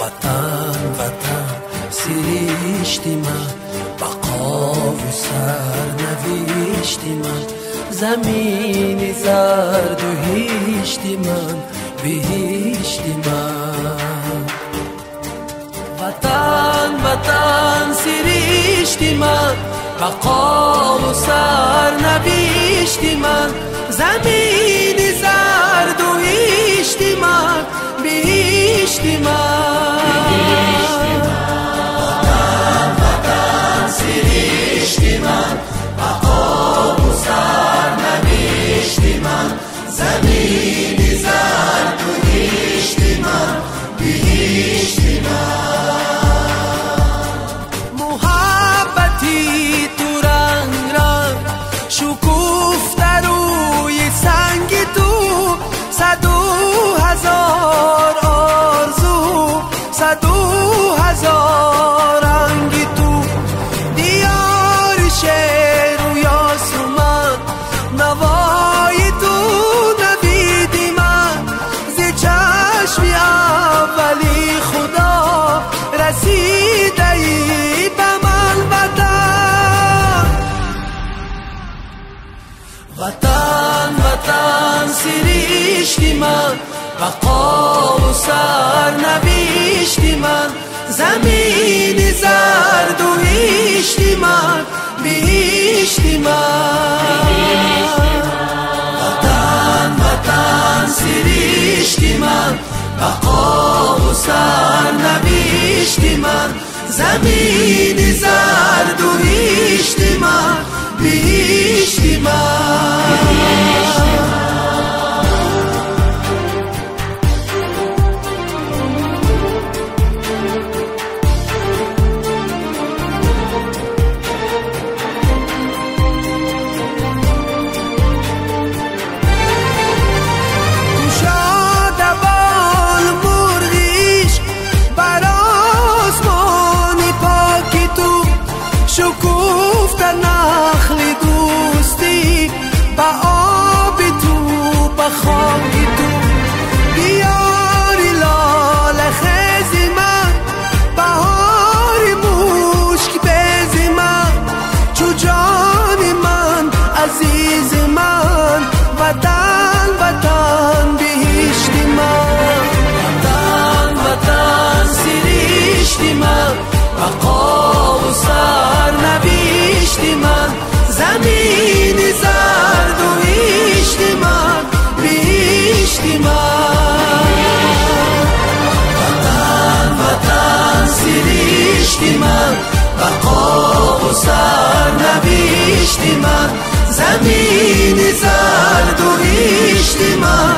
وطن وطن سیریشتی من. بقا و سرنویشتی من. زمینی زرد و هیشتی من. بهیشتی من. وطن وطن سیریشتی من. بقا و سرنویشتی من. زمینی زرد و هیشتی من. بهیشتی من. بقا و سر نویشتی من. زمینی زرد و هیشتی من. بیشتی من. وطن وطن سیریشتی من. بقا و سر نویشتی من. زمینی زرد و هیشتی من. من وطن وطن بهشتی من. وطن وطن سیریشتی من. بقا و سر نویشتی من. زمینی زرد و هیشتی من. بهشتی من. وطن وطن سیریشتی من. بقا و سر نویشتی من. زمین زرد و اجتماع